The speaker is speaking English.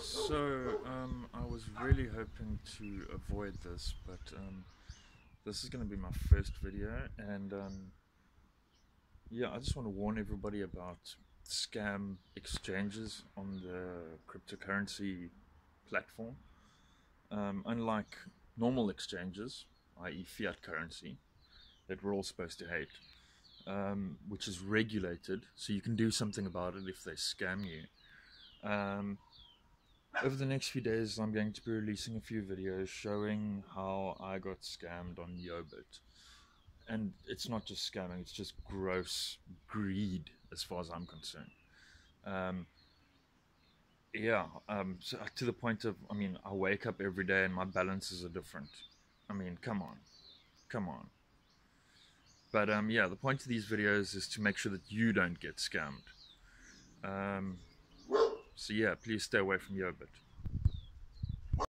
So, um, I was really hoping to avoid this, but um, this is going to be my first video, and um, yeah, I just want to warn everybody about scam exchanges on the cryptocurrency platform. Um, unlike normal exchanges, i.e., fiat currency, that we're all supposed to hate, um, which is regulated, so you can do something about it if they scam you. Um, over the next few days, I'm going to be releasing a few videos showing how I got scammed on Yobit. And it's not just scamming, it's just gross greed as far as I'm concerned. Um, yeah, um, so to the point of, I mean, I wake up every day and my balances are different. I mean, come on, come on. But um, yeah, the point of these videos is to make sure that you don't get scammed. Um, so yeah, please stay away from Yobit.